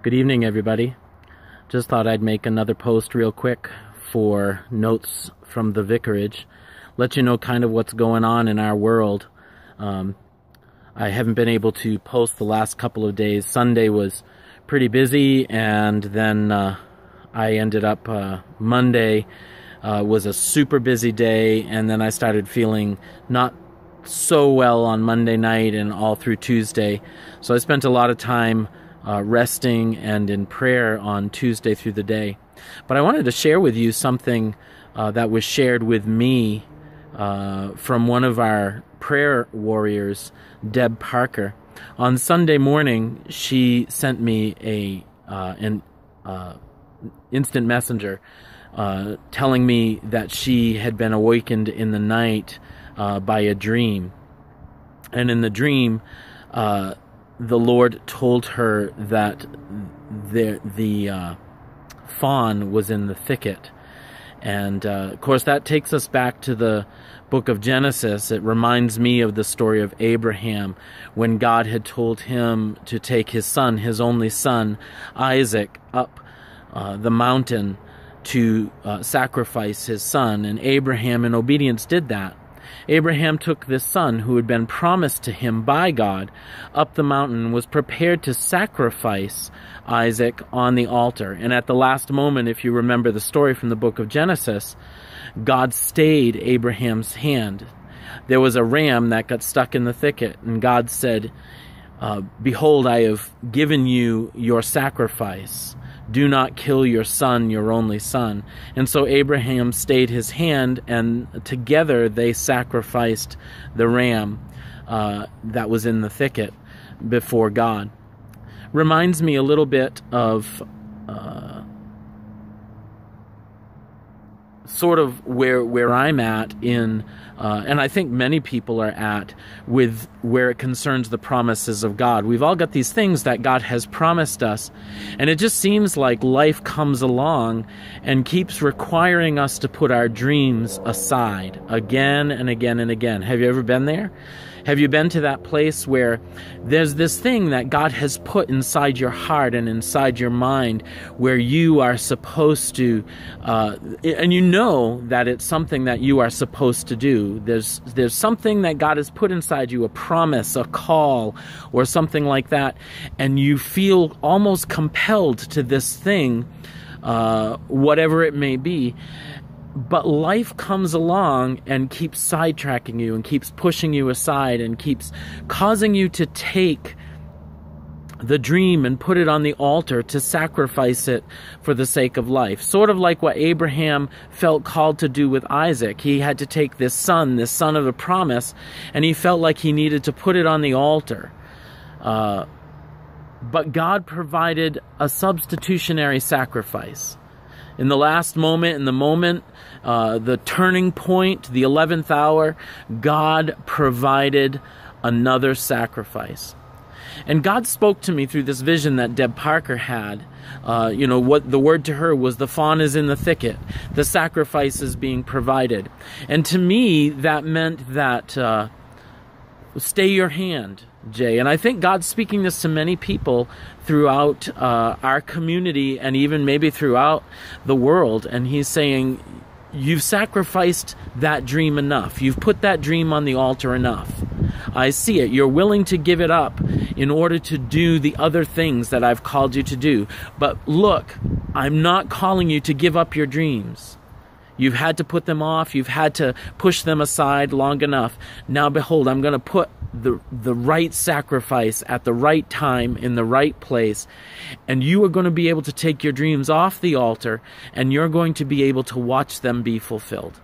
Good evening, everybody. Just thought I'd make another post real quick for notes from the vicarage. Let you know kind of what's going on in our world. Um, I haven't been able to post the last couple of days. Sunday was pretty busy, and then uh, I ended up uh, Monday uh, was a super busy day, and then I started feeling not so well on Monday night and all through Tuesday. So I spent a lot of time uh, resting and in prayer on Tuesday through the day. But I wanted to share with you something uh, that was shared with me uh, from one of our prayer warriors, Deb Parker. On Sunday morning, she sent me a uh, an uh, instant messenger uh, telling me that she had been awakened in the night by a dream, and in the dream the Lord told her that the the uh, fawn was in the thicket, and uh, of course that takes us back to the book of Genesis. It reminds me of the story of Abraham when God had told him to take his son, his only son, Isaac, up uh, the mountain to uh, sacrifice his son, and Abraham, in obedience, did that. Abraham took this son who had been promised to him by God up the mountain and was prepared to sacrifice Isaac on the altar. And at the last moment, if you remember the story from the book of Genesis, God stayed Abraham's hand. There was a ram that got stuck in the thicket, and God said, uh, Behold, I have given you your sacrifice. Do not kill your son, your only son. And so Abraham stayed his hand, and together they sacrificed the ram uh, that was in the thicket before God. Reminds me a little bit of. Uh, sort of where where I'm at in, uh, and I think many people are at with where it concerns the promises of God. We've all got these things that God has promised us, and it just seems like life comes along and keeps requiring us to put our dreams aside again and again and again. Have you ever been there? Have you been to that place where there's this thing that God has put inside your heart and inside your mind where you are supposed to, uh, and you know that it's something that you are supposed to do? There's, there's something that God has put inside you, a promise, a call, or something like that, and you feel almost compelled to this thing, uh, whatever it may be but life comes along and keeps sidetracking you and keeps pushing you aside and keeps causing you to take the dream and put it on the altar to sacrifice it for the sake of life. Sort of like what Abraham felt called to do with Isaac. He had to take this son, this son of the promise, and he felt like he needed to put it on the altar. Uh, but God provided a substitutionary sacrifice in the last moment, in the moment, uh, the turning point, the 11th hour, God provided another sacrifice. And God spoke to me through this vision that Deb Parker had. Uh, you know, what the word to her was the fawn is in the thicket, the sacrifice is being provided. And to me, that meant that uh, stay your hand. Jay. And I think God's speaking this to many people throughout uh, our community and even maybe throughout the world. And He's saying, You've sacrificed that dream enough. You've put that dream on the altar enough. I see it. You're willing to give it up in order to do the other things that I've called you to do. But look, I'm not calling you to give up your dreams. You've had to put them off. You've had to push them aside long enough. Now, behold, I'm going to put the, the right sacrifice at the right time in the right place. And you are going to be able to take your dreams off the altar and you're going to be able to watch them be fulfilled.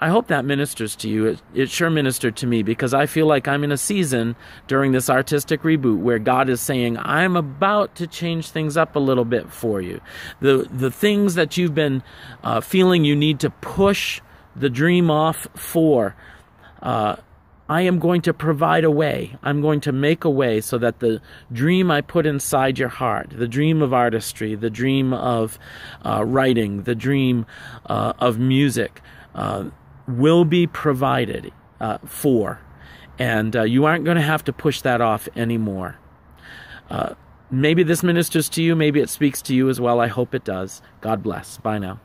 I hope that ministers to you. It, it, sure ministered to me because I feel like I'm in a season during this artistic reboot where God is saying, I'm about to change things up a little bit for you. The, the things that you've been uh, feeling you need to push the dream off for, uh, I am going to provide a way. I'm going to make a way so that the dream I put inside your heart, the dream of artistry, the dream of uh, writing, the dream uh, of music, uh, will be provided uh, for. And uh, you aren't going to have to push that off anymore. Uh, maybe this ministers to you. Maybe it speaks to you as well. I hope it does. God bless. Bye now.